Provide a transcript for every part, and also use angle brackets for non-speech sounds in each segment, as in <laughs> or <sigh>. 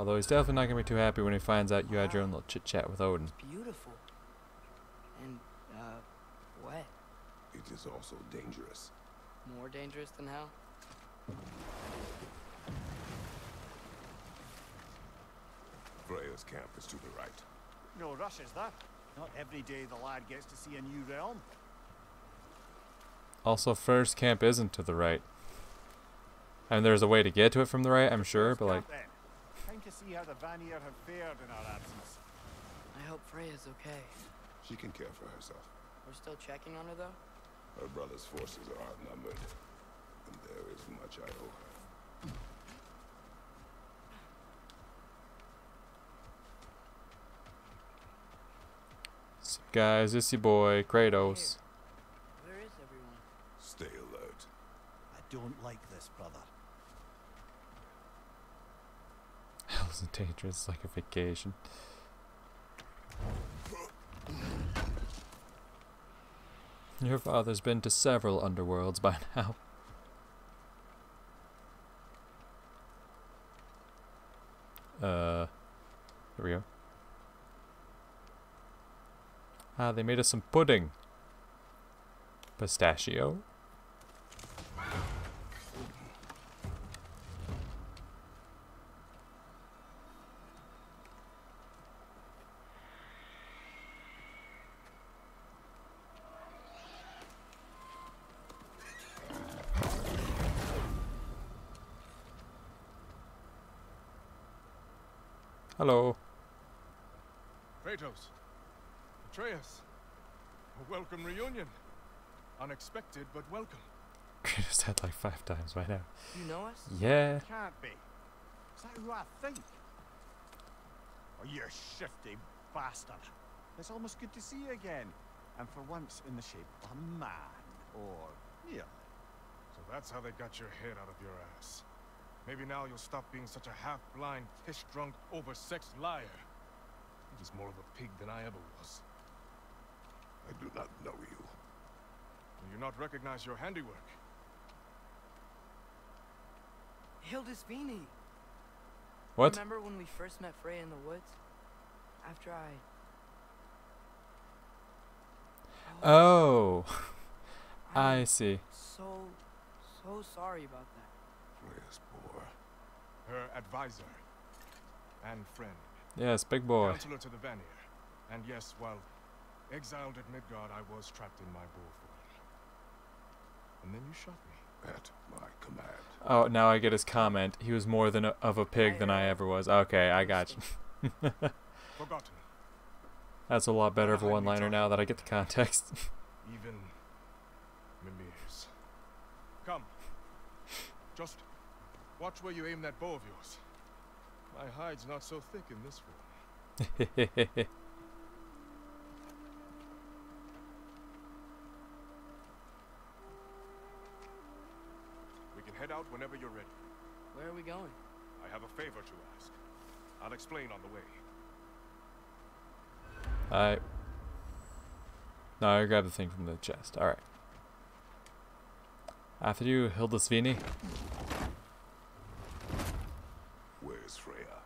Although he's definitely not gonna be too happy when he finds out you had your own little chit chat with Odin. It's beautiful. And, uh, wet. It is also dangerous. More dangerous than hell? Freya's camp is to the right. No rush, is there? Not every day the lad gets to see a new realm. Also, first camp isn't to the right. I mean, there's a way to get to it from the right, I'm sure, but like, camp, then. Time to see how the Vanir have fared in our absence. I hope Freya's okay. She can care for herself. We're still checking on her, though? Her brother's forces are outnumbered, and there is much I owe her. "Sup, guys, it's your boy Kratos. Where is everyone? Stay alert. I don't like this, brother. Hell isn't dangerous, it's like a vacation. Your father's been to several underworlds by now. Uh, here we go. Ah, they made us some pudding. Pistachio. Hello. Kratos, Atreus, a welcome reunion. Unexpected, but welcome. <laughs> Kratos had like five times right now. You know us? Yeah. Can't be. Is that who I think? Oh, you're shifty bastard. It's almost good to see you again. And for once in the shape of a man. Or nearly. So that's how they got your head out of your ass. Maybe now you'll stop being such a half-blind, piss-drunk, oversexed liar. You're just more of a pig than I ever was. I do not know you. Do you not recognize your handiwork? Hildisvini! What? Remember when we first met Freya in the woods? After I... Oh. <laughs> I I'm see. so, so sorry about that. Freya's poor. Her advisor and friend. Yes, big boy. Counselor to the Vanir. And yes, while exiled at Midgard, I was trapped in my bullfoil. And then you shot me. At my command. Oh, now I get his comment. He was more than a, of a pig than I ever was. Okay, I got you. <laughs> Forgotten. That's a lot better of a one-liner now that I get the context. <laughs> Even Mimir's. Come. Just watch where you aim that bow of yours. My hide's not so thick in this form. <laughs> We can head out whenever you're ready. Where are we going? I have a favor to ask. I'll explain on the way. Alright. No, I grabbed the thing from the chest. Alright. After you, Hildisvini. Where's Freya?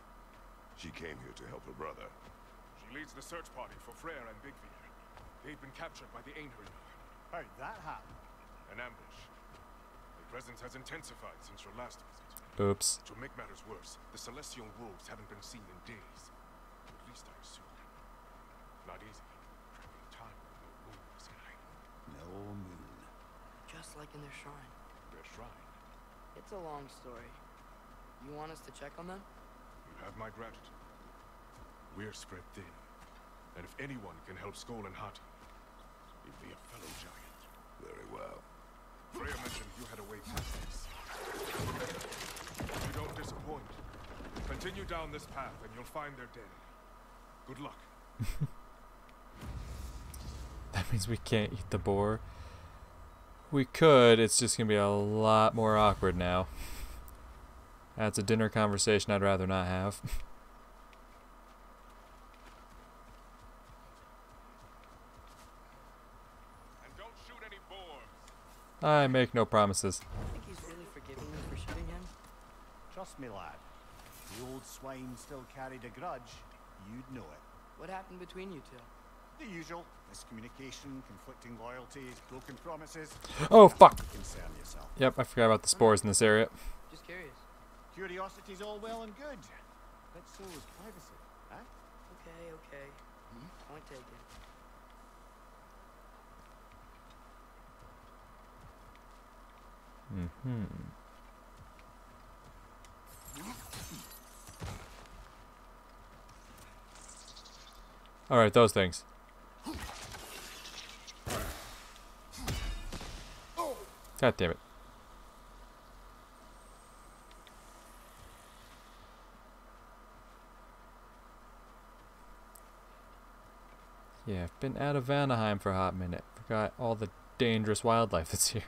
She came here to help her brother. She leads the search party for Freyr and Byggvir. They've been captured by the Einherjar. How'd that happen? An ambush. The presence has intensified since your last visit. Oops. To make matters worse, the Celestial Wolves haven't been seen in days. At least I assume. Not easy. Trapping time with no moon in the sky. No moon. Just like in their shrine. Their shrine. It's a long story. You want us to check on them? You have my gratitude. We're spread thin. And if anyone can help Skoll and Hati, it'd be a fellow giant. Very well. Freya mentioned you had a way past this. You don't disappoint. Continue down this path and you'll find their den. Good luck. <laughs> That means we can't eat the boar. We could, it's just gonna be a lot more awkward now. That's a dinner conversation I'd rather not have. <laughs> And don't shoot any. I make no promises. Think he's really forgiving me for shooting him. Trust me, lad. the old swine still carried a grudge, you'd know it. What happened between you two? The usual miscommunication, conflicting loyalties, broken promises. Oh fuck. Concern yourself. Yep, I forgot about the spores in this area. Just curious. Curiosity's all well and good, but so is privacy. Huh? Okay, okay. Point taken. Mm-hmm. Alright, those things. God damn it. Yeah, I've been out of Vanaheim for a hot minute. Forgot all the dangerous wildlife that's here.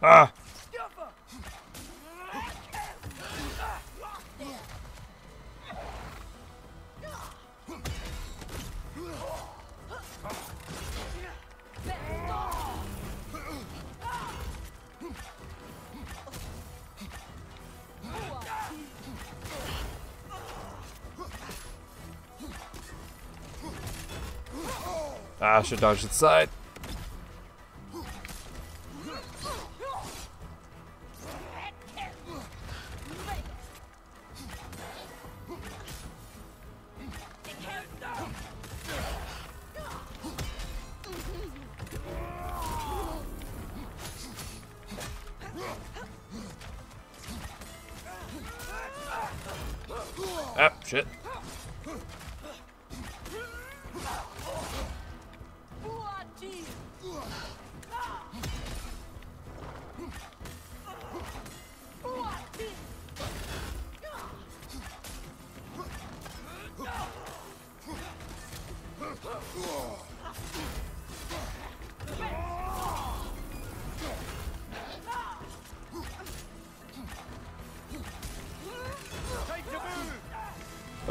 Ah! Ah, I should dodge the side.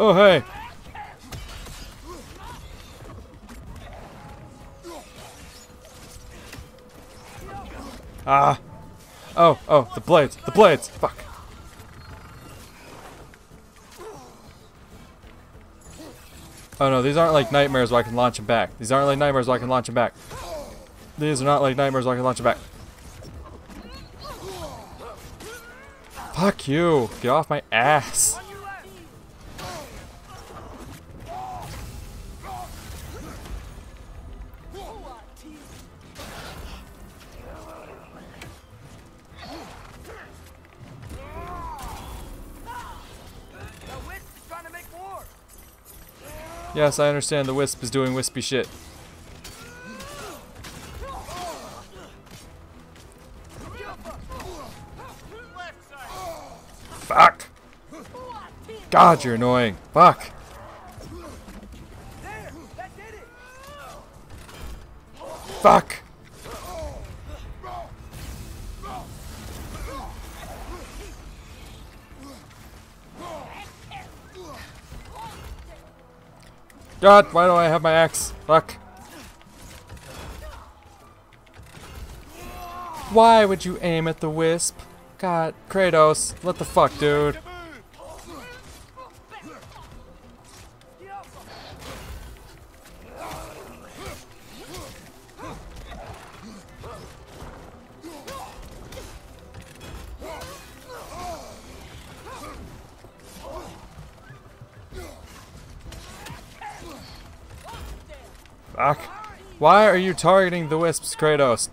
Oh, hey. Ah. Oh, oh, the blades, the blades. Fuck. Oh no, these aren't like nightmares where I can launch them back. These aren't like nightmares where I can launch them back. These are not like nightmares where I can launch them back. Fuck you. Get off my ass. Yes, I understand the wisp is doing wispy shit. Fuck! God, you're annoying. Fuck! Fuck! God, why do I have my axe? Fuck. Why would you aim at the wisp? God, Kratos, what the fuck, dude? Why are you targeting the wisps, Kratos?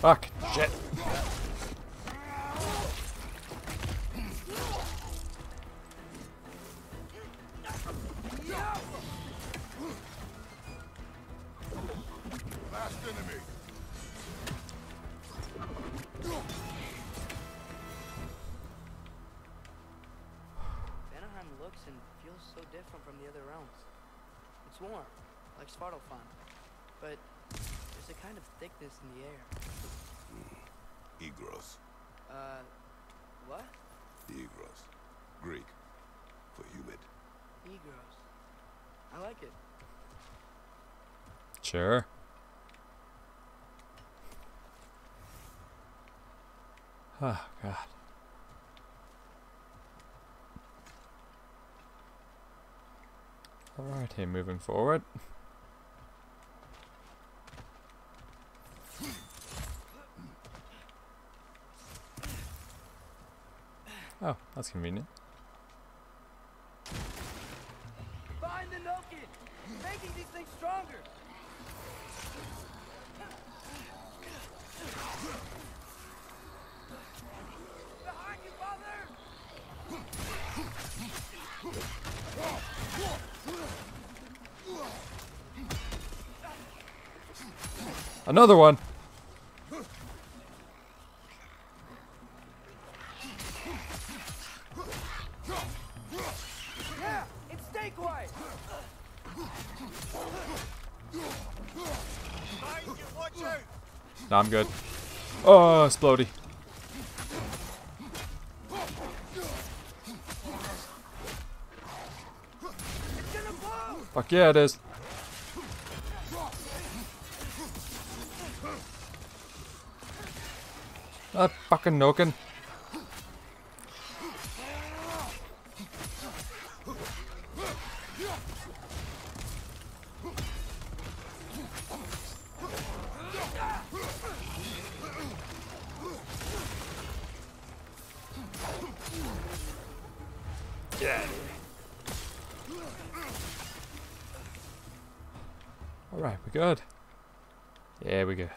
Fuck. Shit. Moving forward. Oh, that's convenient. Find the Nokin! Making these things stronger! Behind you, father! Another one! Yeah! No, I'm good. Oh, explodey. Fuck yeah, it is. That fucking Nokin. Yeah. Alright, we good. Yeah, we good.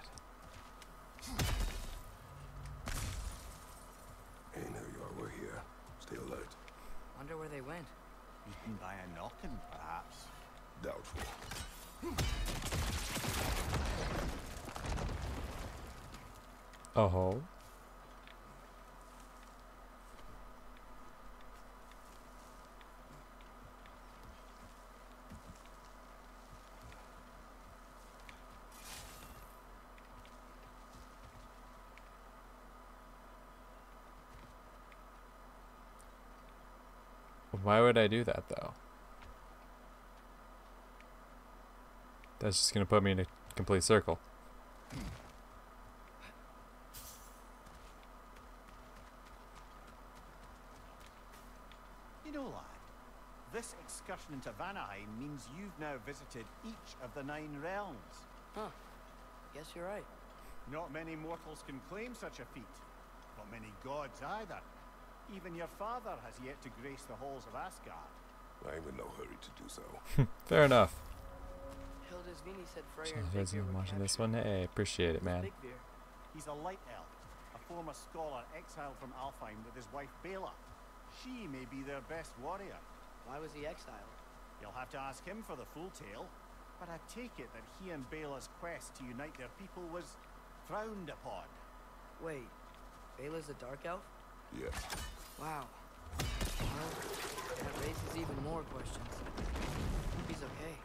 Hey, now you are. We're here. Stay alert. Wonder where they went. Eaten by a knocking, perhaps. Doubtful. Oh. Why would I do that though? That's just gonna put me in a complete circle. You know, lad, this excursion into Vanaheim means you've now visited each of the nine realms. Huh. Guess you're right. Not many mortals can claim such a feat. Not many gods either. Even your father has yet to grace the halls of Asgard. I'm in no hurry to do so. Hmm, fair enough. Hildisvini said Freyr So you guys Byggvir are were watching this one, hey, appreciate it, man. He's a light elf, a former scholar exiled from Alfheim with his wife Beyla. She may be their best warrior. Why was he exiled? You'll have to ask him for the full tale, but I take it that he and Beyla's quest to unite their people was frowned upon. Wait, Beyla's a dark elf? Yes. Wow. Well, that raises even more questions. Hope he's okay.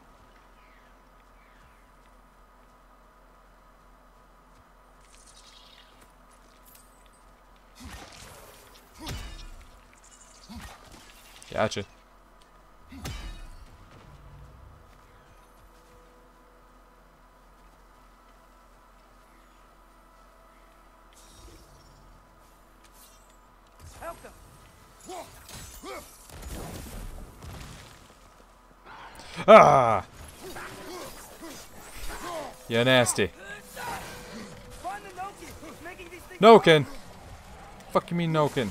Gotcha. Help them! Ah! You're nasty. Nokin! Fuck you mean Nokin?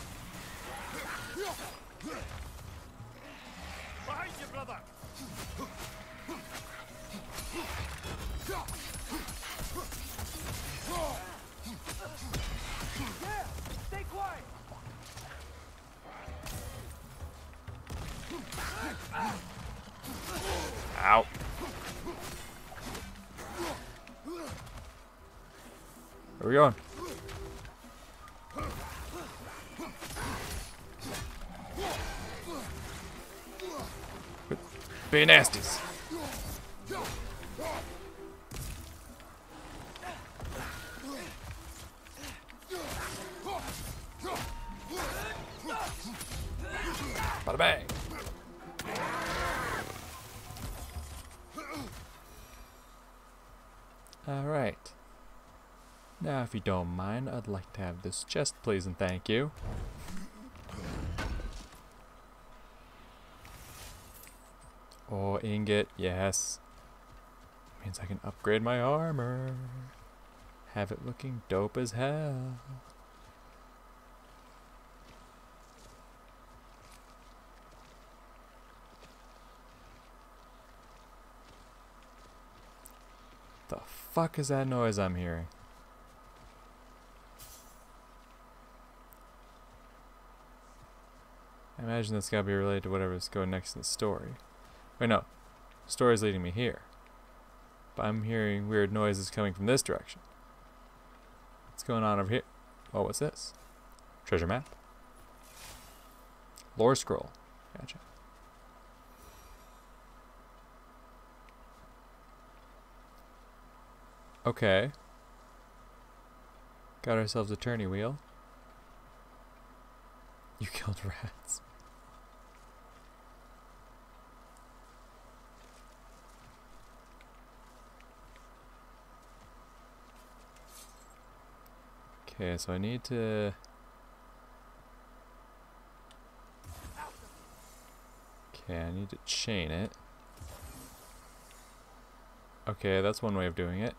being nasties. Bada bang. Alright. Now if you don't mind, I'd like to have this chest please and thank you. Yes. Means I can upgrade my armor. Have it looking dope as hell. The fuck is that noise I'm hearing? I imagine that's gotta be related to whatever's going next in the story. Wait, no. Story's leading me here. But I'm hearing weird noises coming from this direction. What's going on over here? Oh, what's this? Treasure map? Lore scroll. Gotcha. Okay. Got ourselves a tourney wheel. You <laughs> killed rats. Okay, so I need to... Okay, I need to chain it. Okay, that's one way of doing it.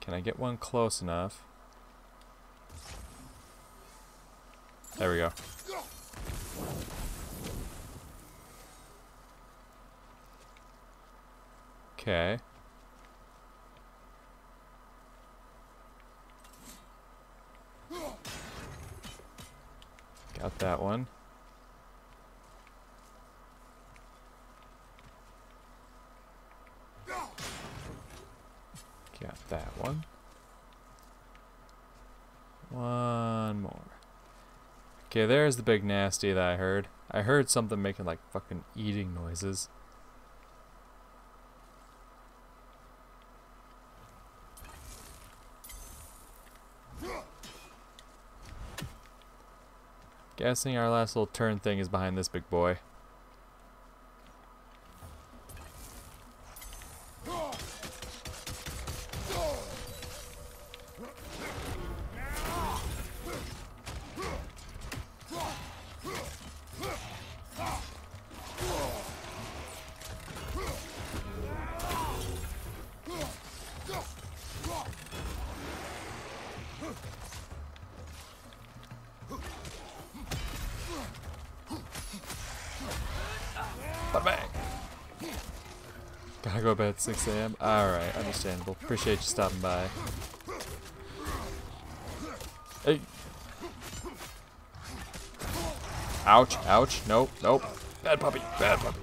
Can I get one close enough? There we go. Okay. Got that one. Got that one. One more. Okay, there's the big nasty that I heard. I heard something making like fucking eating noises. Guessing our last little turn thing is behind this big boy. 6 a.m. Alright, understandable. Appreciate you stopping by. Hey. Ouch, ouch. Nope, nope. Bad puppy, bad puppy.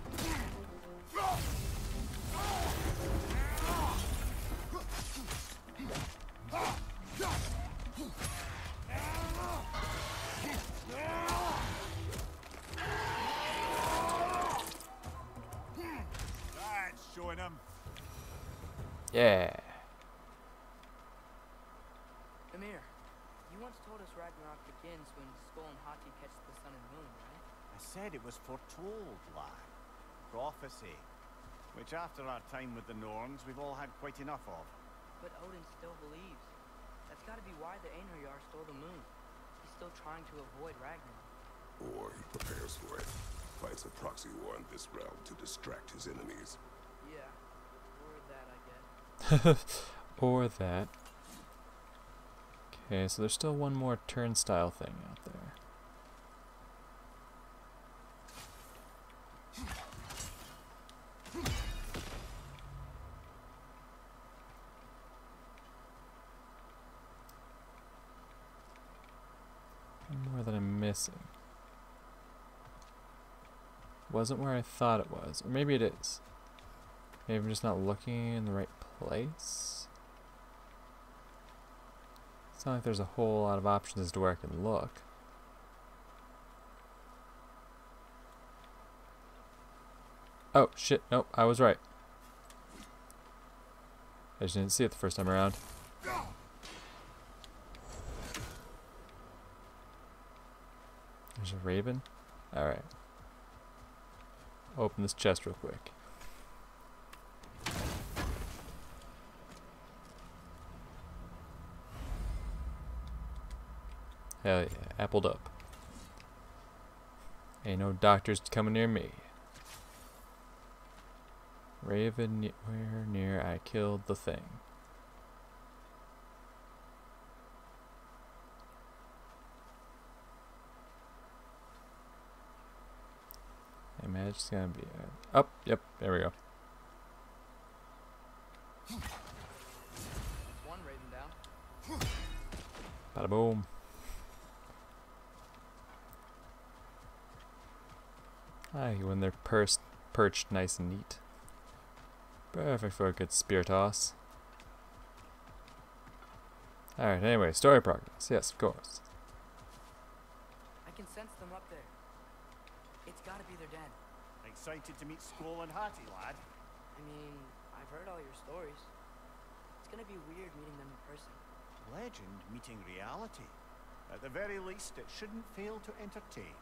After our time with the Norns, we've all had quite enough of. But Odin still believes. That's gotta be why the Einherjar stole the moon. He's still trying to avoid Ragnar. Or he prepares for it. Fights a proxy war in this realm to distract his enemies. Yeah. Or that, I guess. <laughs> or that. Okay, so there's still one more turnstile thing out there. One more that I'm missing. Wasn't where I thought it was. Or maybe it is. Maybe I'm just not looking in the right place. It's not like there's a whole lot of options as to where I can look. Oh, shit. Nope, I was right. I just didn't see it the first time around. There's a raven? Alright. open this chest real quick. Hell yeah, appled up. Ain't no doctors coming near me. Raven, where near I killed the thing. It's gonna be uh, up. Yep, there we go. One Raven down. Bada boom. Aye, when they're pursed, perched nice and neat. Perfect for a good spear toss. Alright, anyway, story progress. Yes, of course. I can sense them up there. It's gotta be their den. Excited to meet Skoll and Hati, lad? I mean, I've heard all your stories. It's gonna be weird meeting them in person. Legend meeting reality. At the very least, it shouldn't fail to entertain.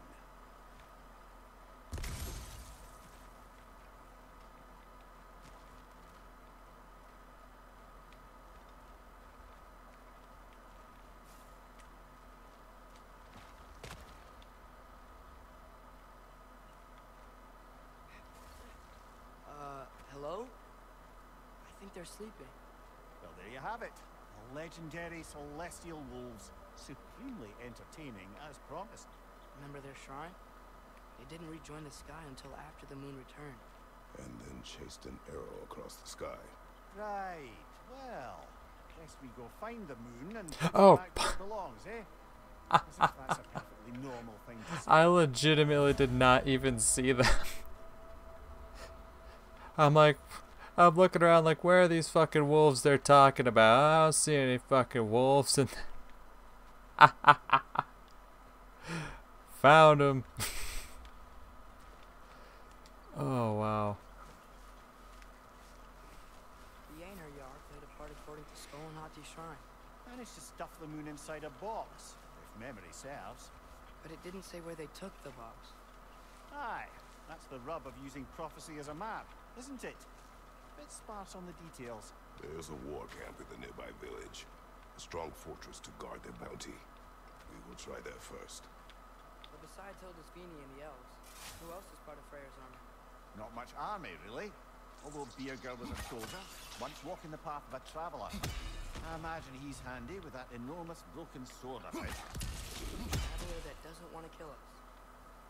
Uh, hello? I think they're sleeping. Well, there you have it. The legendary celestial wolves. Supremely entertaining, as promised. Remember their shrine? They didn't rejoin the sky until after the moon returned. And then chased an arrow across the sky. Right. Well, guess we go find the moon and <gasps> Oh, back <laughs> belongs, eh? As <laughs> if that's a perfectly normal thing. I legitimately did not even see that. <laughs> I'm like, I'm looking around like, where are these fucking wolves they're talking about? I don't see any fucking wolves. And <laughs> found them. <laughs> oh wow. The Einherjar played a part according to Skoll and Shrine, Managed to stuff the moon inside a box, if memory serves. but it didn't say where they took the box. Aye, that's the rub of using prophecy as a map, isn't it? Bit sparse on the details. There's a war camp in the nearby village. A strong fortress to guard their bounty. We will try there first. But besides Hildisvini and the elves, who else is part of Freyr's army? Not much army, really. Although Byggvir was a soldier, once walking the path of a traveller. I imagine he's handy with that enormous broken sword of his. A traveler that doesn't want to kill us.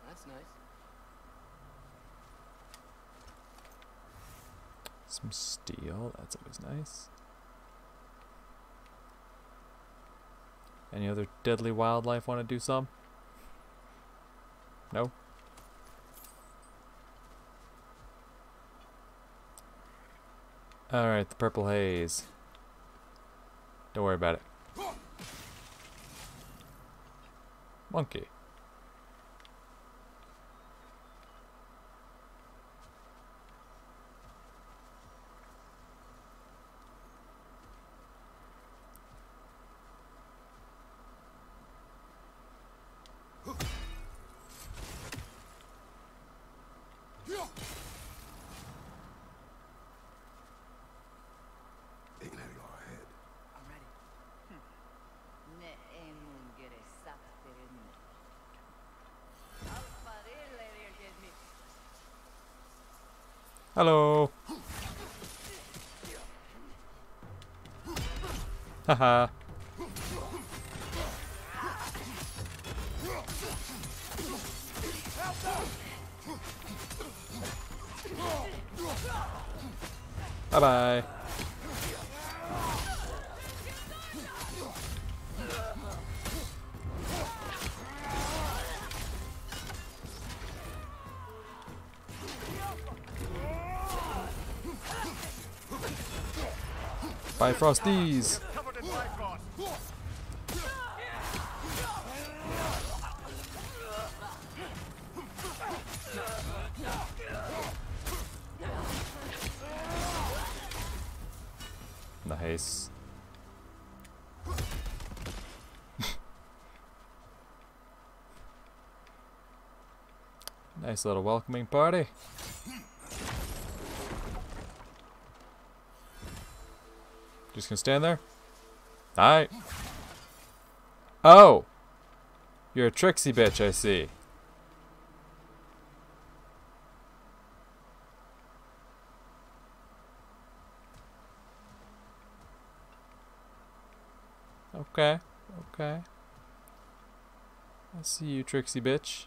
That's nice. Some steel. That's always nice. Any other deadly wildlife want to do some? No? Alright, the purple haze. Don't worry about it. Monkey. Ain't that your head? I'm ready. Ne emun gere sakterin. Alfariller erkez mi? Hello. Haha. Bye Bye, Frosties. Nice. <laughs> Nice little welcoming party. Just gonna stand there? Alright. Oh! You're a tricksy bitch, I see. Okay, okay. I see you, tricksy bitch.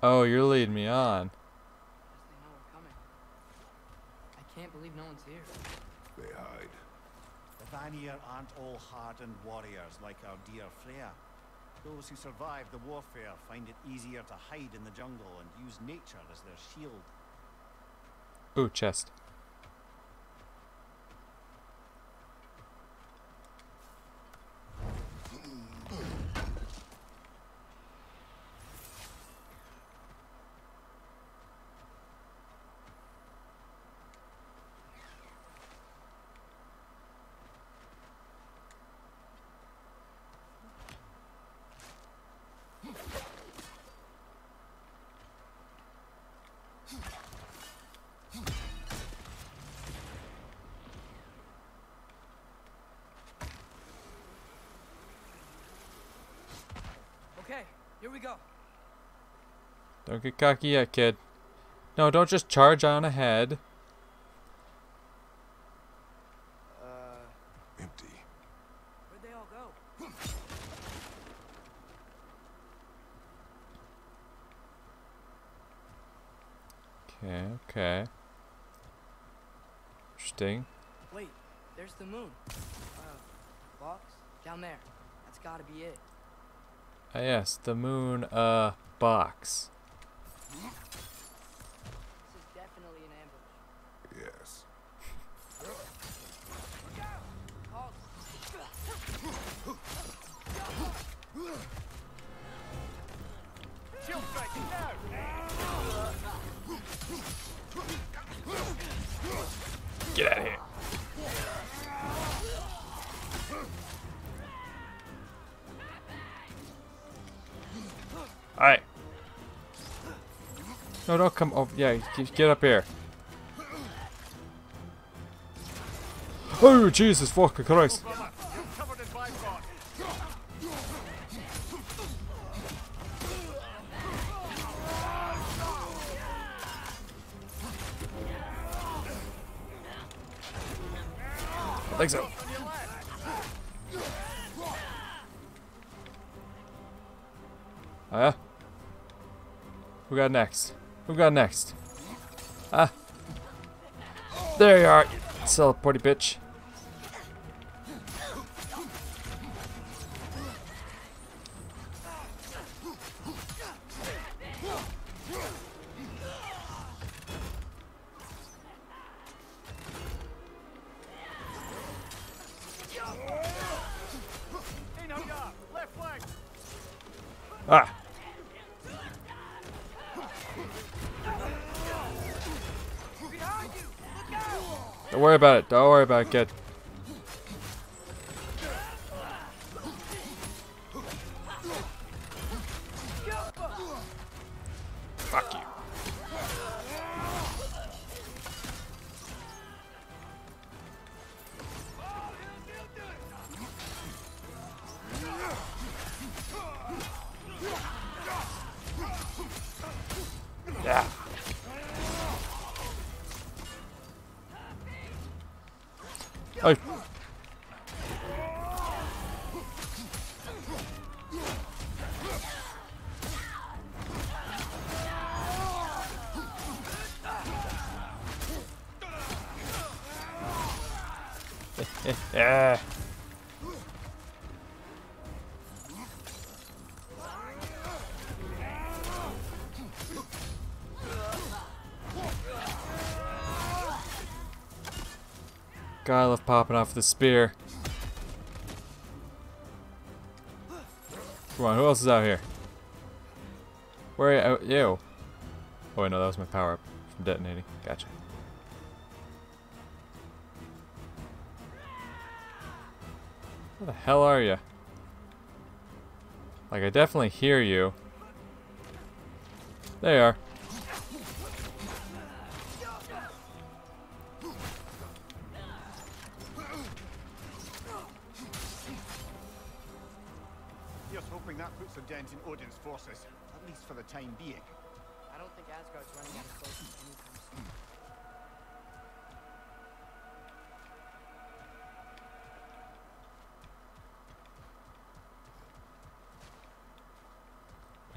Oh, you're leading me on. Guess they know we're coming. I can't believe no one's here. They hide. The Vanir aren't all hardened warriors like our dear Freya. Those who survive the warfare find it easier to hide in the jungle and use nature as their shield. Ooh, chest. Okay, here we go. Don't get cocky yet, kid. No, don't just charge on ahead. Uh, Empty. where'd they all go? Okay, okay. Interesting. Wait, there's the moon. Uh, box? Down there. That's gotta be it. Ah, yes, the moon, uh, box. This is definitely an ambush. Yes. Get out of here. No, don't come. Oh, yeah, get up here. Oh, Jesus fucking Christ. I think so. Oh, yeah? Who got next? Who got next? Ah. There you are, you teleporty bitch. Don't worry about it. Don't worry about it, kid. The spear. Come on, who else is out here? Where are you? Oh, wait, no, that was my power up from detonating. Gotcha. Where the hell are you? Like, I definitely hear you. There you are. That puts a dent in Odin's forces, at least for the time being. I don't think Asgard's running out of close anytime soon.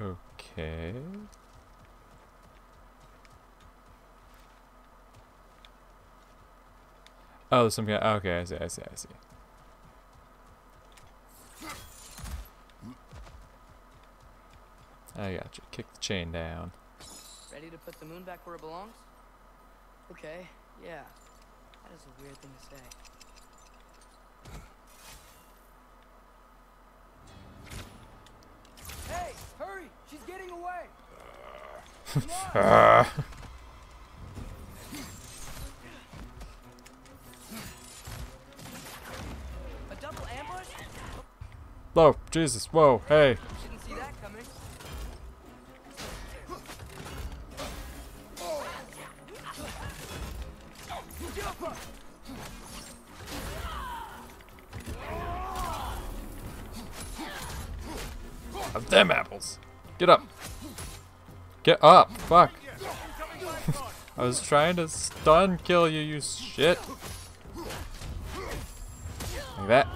Okay. Oh, there's some kind. Okay, I see. I see. I see. I got you. Kick the chain down. Ready to put the moon back where it belongs? Okay, yeah. That is a weird thing to say. Hey, hurry! She's getting away! Ah. <laughs> A double ambush? Whoa, Jesus, whoa, hey. Get up. Fuck. <laughs> I was trying to stun kill you, you shit. Like that.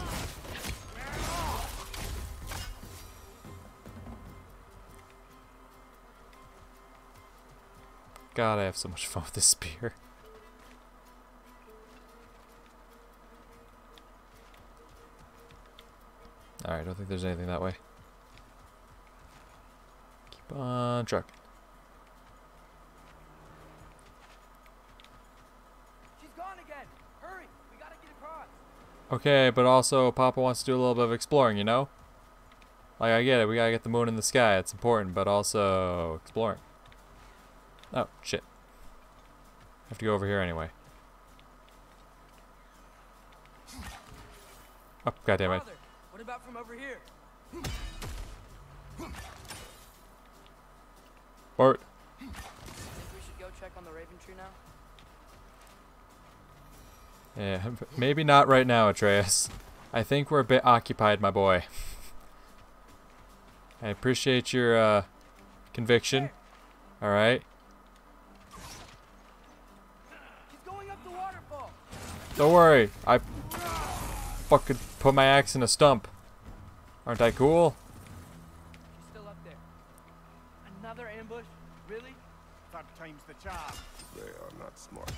God, I have so much fun with this spear. Alright, I don't think there's anything that way. Keep on trucking. She's gone again! Hurry! We gotta get across! Okay, but also Papa wants to do a little bit of exploring, you know? Like, I get it, we gotta get the moon in the sky, it's important, but also exploring. Oh, shit. have to go over here anyway. Oh, goddammit. Father, what about from over here? Or, Think we should go check on the Raven Tree now? Yeah, maybe not right now, Atreus. I think we're a bit occupied, my boy. I appreciate your, uh, conviction. Alright? She's going up the waterfall! Don't worry, I fucking put my axe in a stump. Aren't I cool? She's still up there. Another ambush? Really? Third time's the charm. They are not smart.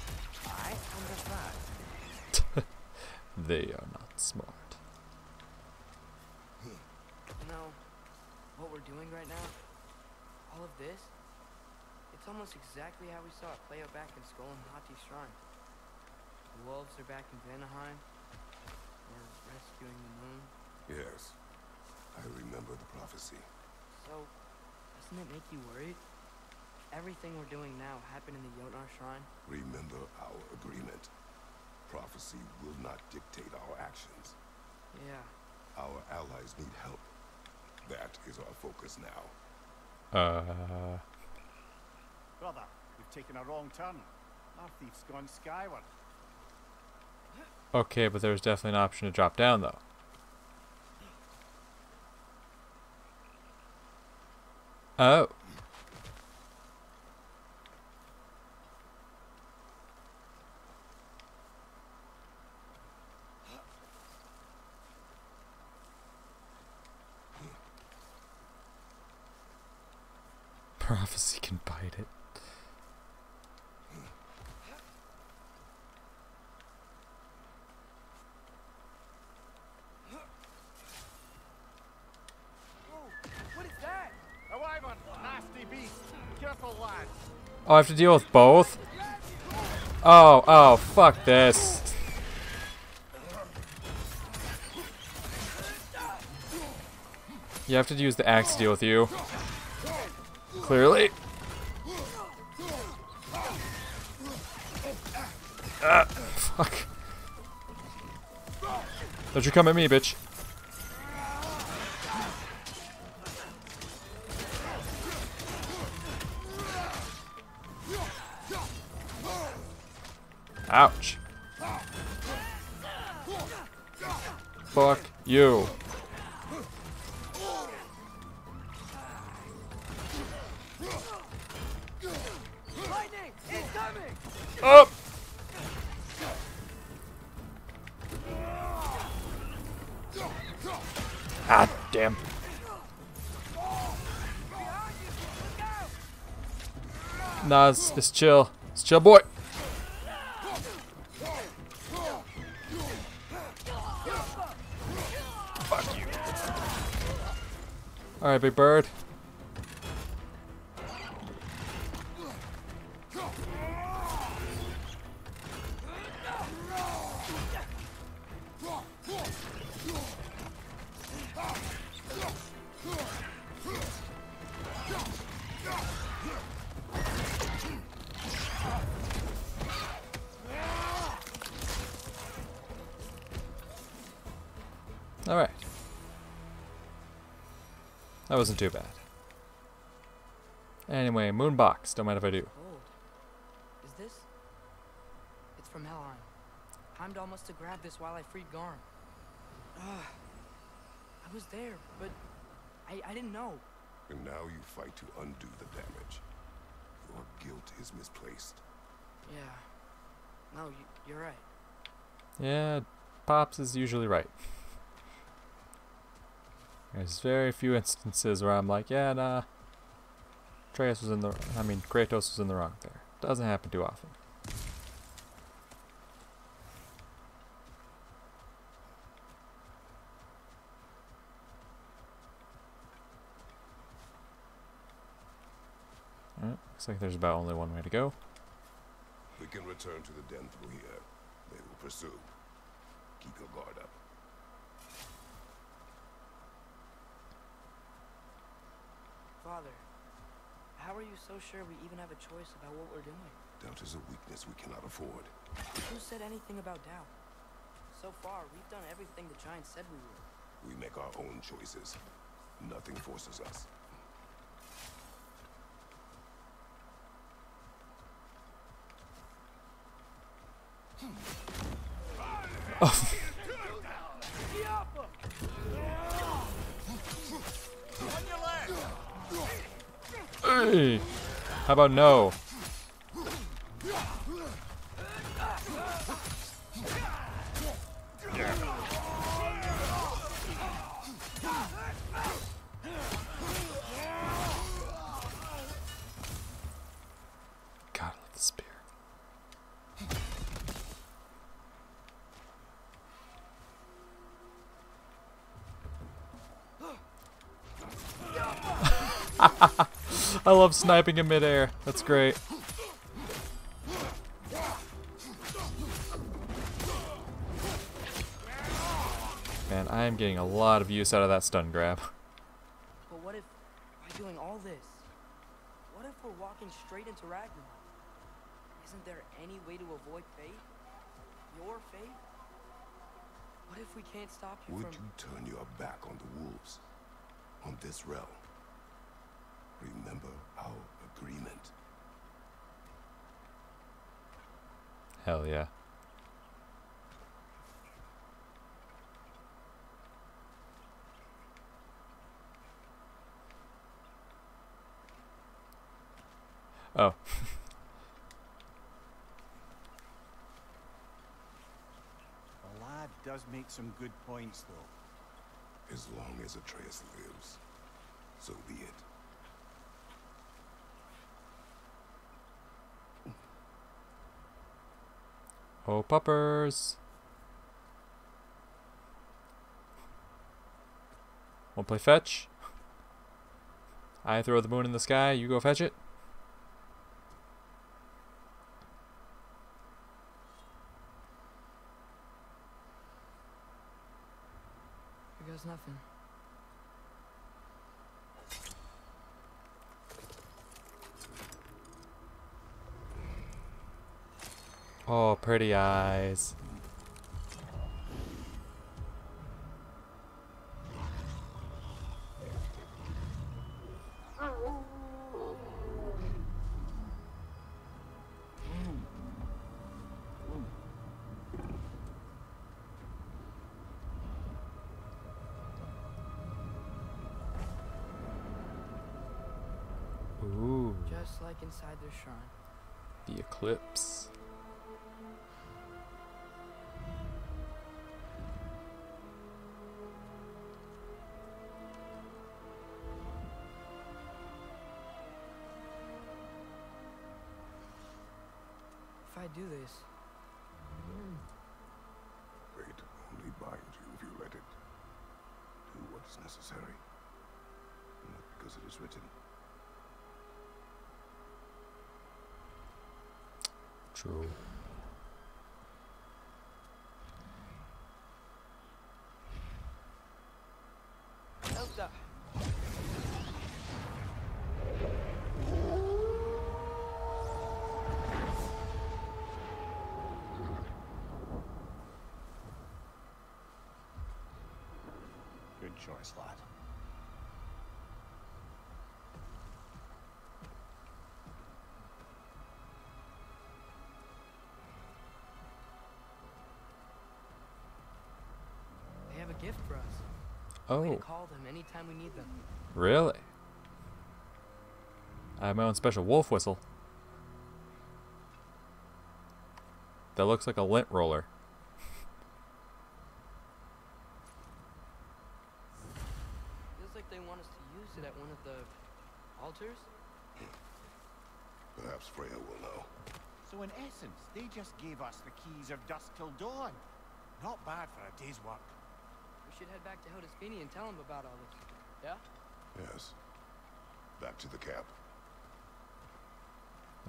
I understand. They are not smart. Hmm. You know, what we're doing right now, all of this, it's almost exactly how we saw it play out back in Skoll and Hati's shrine. The wolves are back in Vanaheim. We're rescuing the moon. Yes. I remember the prophecy. So, doesn't it make you worried? Everything we're doing now happened in the Jotnar shrine. Remember our agreement. Prophecy will not dictate our actions. Yeah. Our allies need help. That is our focus now. Uh, Brother, we've taken a wrong turn. Our thief's gone skyward. okay, but there's definitely an option to drop down, though. Oh. Prophecy can bite it. What is that? A wyvern! Nasty beast! Careful, lad! Oh, I have to deal with both? Oh, oh, fuck this. You have to use the axe to deal with you. Clearly. Ah, fuck. Don't you come at me, bitch. Ouch. Fuck you. Up! Ah, damn. Nah, it's, it's chill. It's chill, boy. Alright, big bird. Wasn't too bad. Anyway, moon box. Don't mind if I do. Gold. Is this? It's from Helheim. Heimdall must have grabbed this while I freed Garm. Ugh. I was there, but I, I didn't know. And now you fight to undo the damage. Your guilt is misplaced. Yeah. No, you, you're right. Yeah, Pops is usually right. There's very few instances where I'm like, yeah, nah. Atreus was in the, I mean, Kratos was in the wrong there. Doesn't happen too often. Alright, looks like there's about only one way to go. We can return to the den through here. They will pursue. Keep your guard up. Father, how are you so sure we even have a choice about what we're doing? Doubt is a weakness we cannot afford. Who said anything about doubt? So far, we've done everything the giant said we would. We make our own choices. Nothing forces us. Oh. <laughs> How about no? I love sniping in midair. That's great. Man, I am getting a lot of use out of that stun grab. But what if, by doing all this, what if we're walking straight into Ragnarok? Isn't there any way to avoid fate? Your fate? What if we can't stop you Would from... you turn your back on the wolves? On this realm? Remember our agreement. Hell yeah. Oh. <laughs> The lad does make some good points, though. As long as Atreus lives, so be it. Oh, puppers. Wanna play fetch? I throw the moon in the sky, you go fetch it? Here goes nothing. Oh, pretty eyes. Good choice, lad. They have a gift for us. We Oh, can call them anytime we need them. really? I have my own special wolf whistle. That looks like a lint roller. Feels like they want us to use it at one of the altars. Perhaps Freya will know. So in essence, they just gave us the keys of dusk till dawn. Not bad for a day's work. We should head back to Hildisvini and tell them about all this. Yeah? Yes. Back to the camp.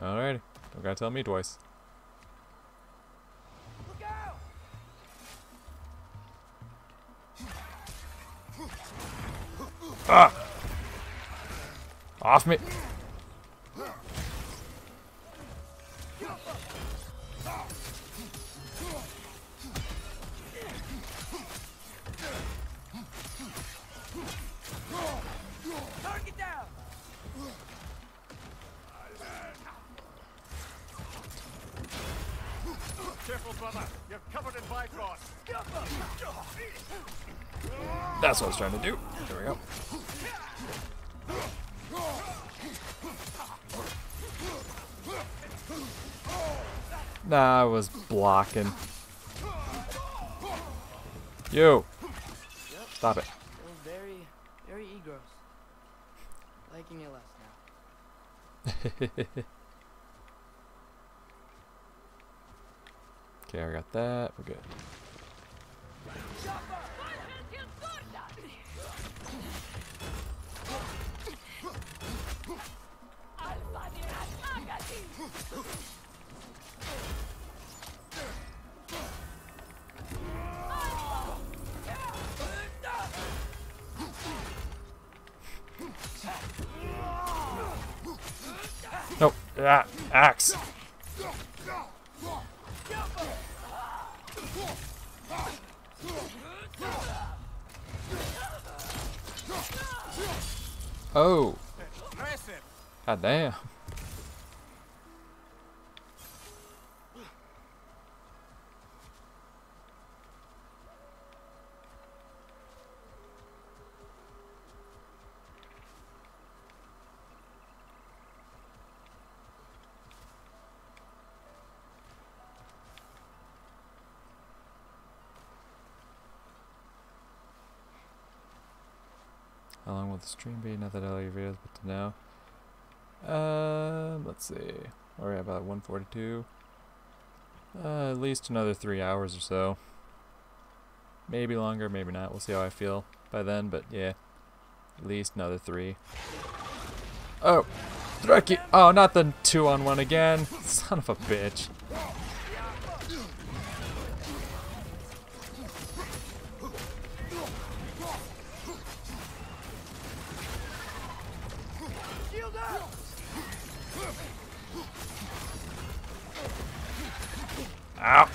Alrighty. Don't gotta tell me twice. Look out! Ah! Off me! Target down! Careful, brother. You're covered in Bifrost. That's what I was trying to do. There we go. Nah, I was blocking. You! Stop it. Very, very egros. Liking it less now. <laughs> Okay, I got that. We're good. Ah, axe. Oh. Impressive. God damn. Stream be? Not that all your videos, but to know. Um, let's see. We're at about 142. Uh, at least another three hours or so. Maybe longer, maybe not. We'll see how I feel by then, but yeah. At least another three. Oh! Draki! Oh, not the two on one again! Son of a bitch. Ow!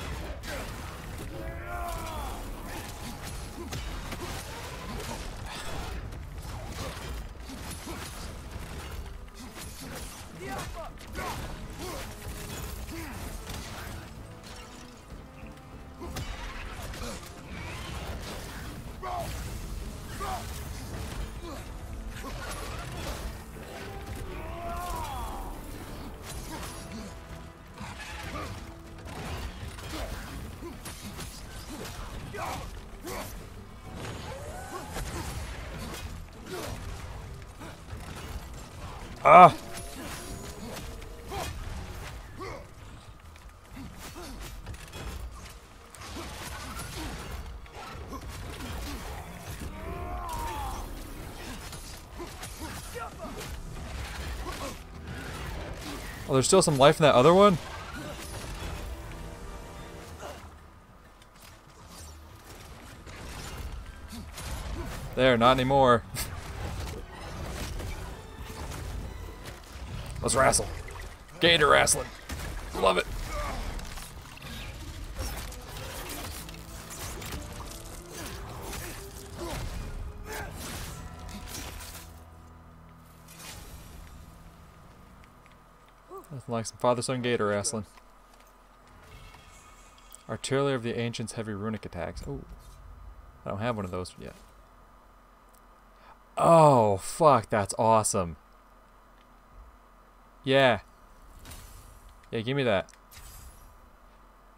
There's still some life in that other one? There, not anymore. <laughs> Let's wrestle. Gator wrestling. Nothing like some father-son gator wrestling. Artillery of the Ancients heavy runic attacks. Oh. I don't have one of those yet. Oh, fuck, that's awesome. Yeah. Yeah, give me that.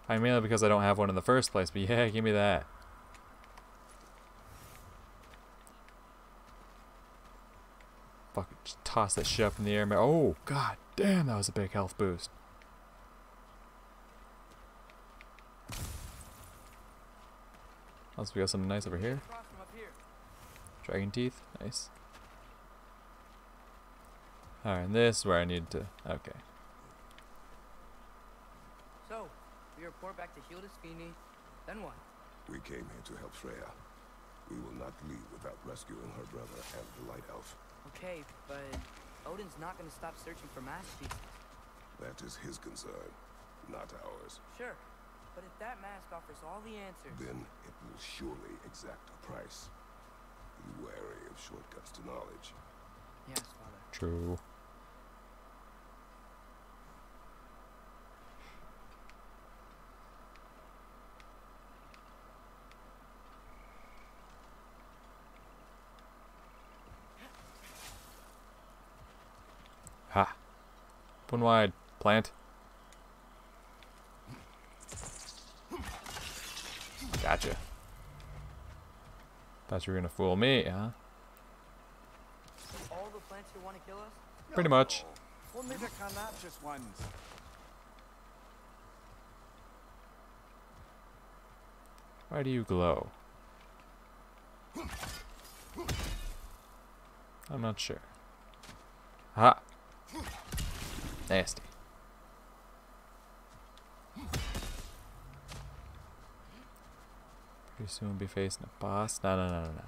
I mean, mainly because I don't have one in the first place, but <laughs> yeah, give me that. Fucking just toss that shit up in the air. Oh, god damn, that was a big health boost. Also, we got something nice over here. Across from up here. Dragon teeth, nice. Alright, and this is where I need to. Okay. So, we report back to Hildisvini. Then what? We came here to help Freya. We will not leave without rescuing her brother and the Light Elf. Okay, but Odin's not gonna stop searching for masterpieces. That is his concern, not ours. Sure, but if that mask offers all the answers, Then it will surely exact a price. Be wary of shortcuts to knowledge. yes, father. True. Ha. One wide. Plant. Gotcha. Thought you were gonna fool me, huh? All the plants here want to kill us? Pretty much. Only the Carnaptus ones. Why do you glow? I'm not sure. Ha! Nasty. Pretty soon be facing a boss. No, no, no, no, no.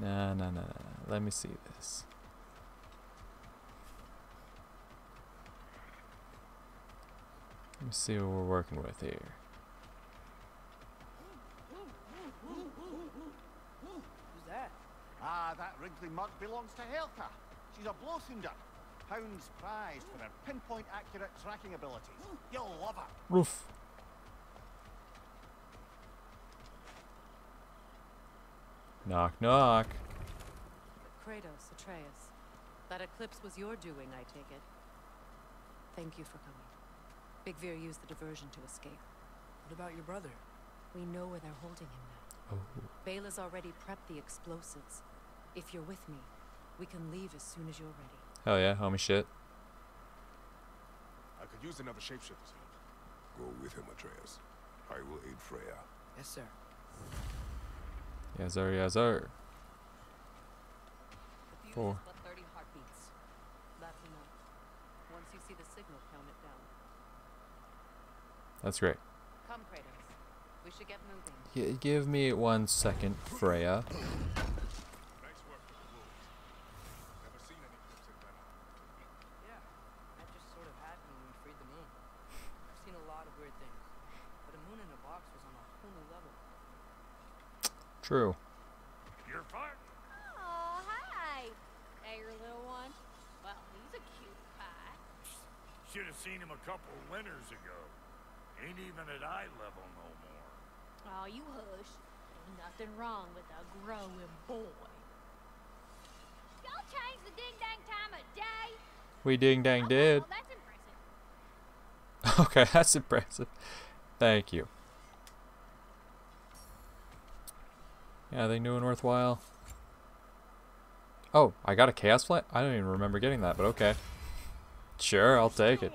No, no, no, no, no. Let me see this. Let me see what we're working with here. Who's that? That mug belongs to Helka. She's a Blothunder. Hound's prized for her pinpoint accurate tracking abilities. You'll love her. Roof. Knock, knock. Kratos, Atreus. That eclipse was your doing, I take it. Thank you for coming. Byggvir used the diversion to escape. What about your brother? We know where they're holding him now. Oh. Beyla's already prepped the explosives. If you're with me, we can leave as soon as you're ready. Hell yeah, homie shit. I could use another shapeshifter's help. Go with him, Atreus. I will aid Freya. Yes, sir. Yes, sir, yes, sir. Four. is but 30 heartbeats. That's enough. Once you see the signal, count it down. That's great. Come, Kratos. We should get moving. G- give me one second, Freya. Nice work with the wolves. Never seen any clips in that. Yeah, that just sort of happened when we freed the moon. I've seen a lot of weird things, but a moon in a box was on a whole new level. True. You're fine. Oh, hi. Hey, your little one. Well, he's a cute pie. Should have seen him a couple winters ago. Ain't even at eye level no more. Oh, you hush. Ain't nothing wrong with a growing boy. Y'all changed the ding dang time of day? We ding dang Okay, oh, did. Well, that's impressive. <laughs> Okay, that's impressive. Thank you. Yeah, they knew and worthwhile. Oh, I got a chaos flame? I don't even remember getting that, but okay. Sure, I'll take it.